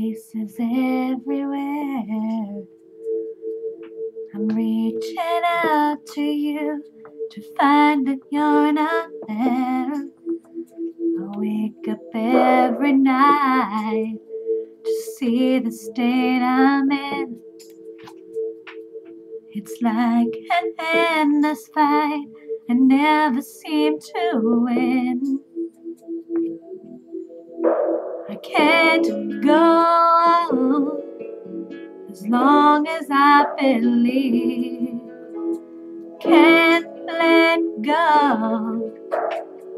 is everywhere. I'm reaching out to you to find that you're not there. I wake up every night to see the state I'm in. It's like an endless fight I never seem to win. Can't go as long as I believe. Can't let go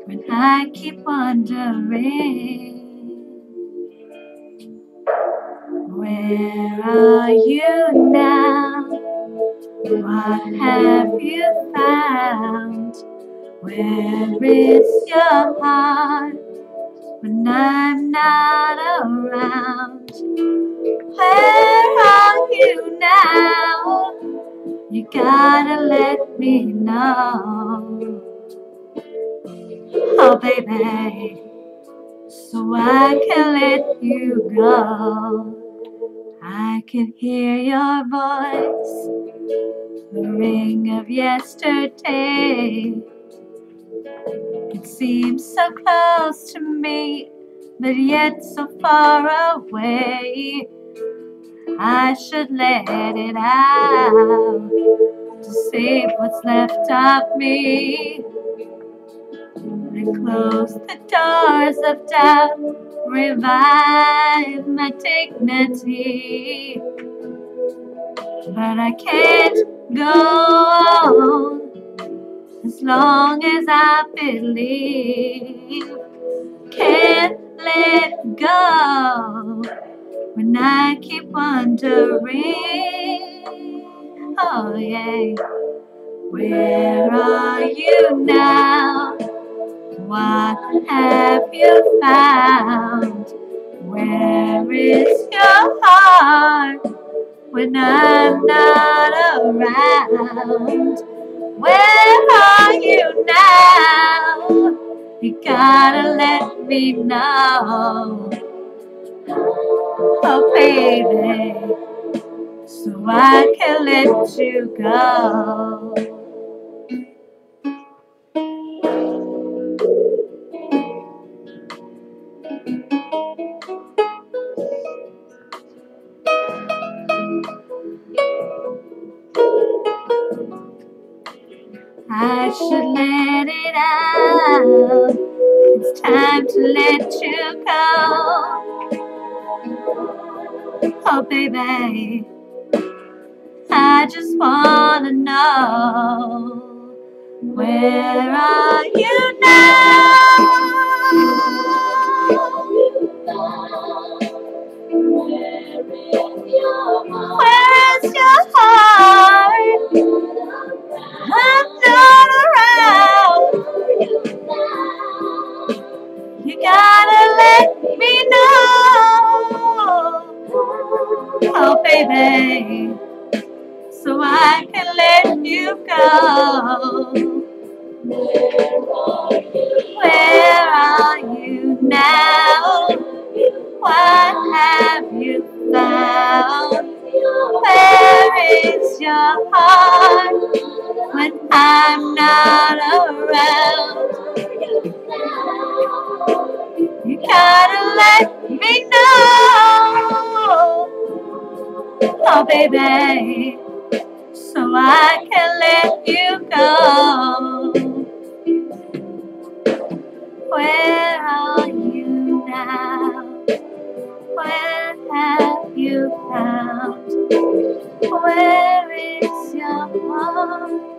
when I keep wondering. Where are you now? What have you found? Where is your heart when I'm not let me know. Oh, baby, so I can let you go. I can hear your voice, the ring of yesterday. It seems so close to me, but yet so far away. I should let it out to save what's left of me. And close the doors of doubt, revive my dignity. But I can't go on as long as I believe. Can't let go when I keep wondering. Oh, yeah. Where are you now? What have you found? Where is your heart when I'm not around? Where are you now? You gotta let me know. Oh, baby, so I can let you go. I should let it out. It's time to let you go. Oh, baby, I just wanna know where are you now? Where is your heart? I'm not around. You gotta let me know. Oh, baby, I can let you go. Where are you now? What have you found? Where is your heart when I'm not around? You gotta let me know. Oh, baby, I can let you go. Where are you now? Where have you found? Where is your heart?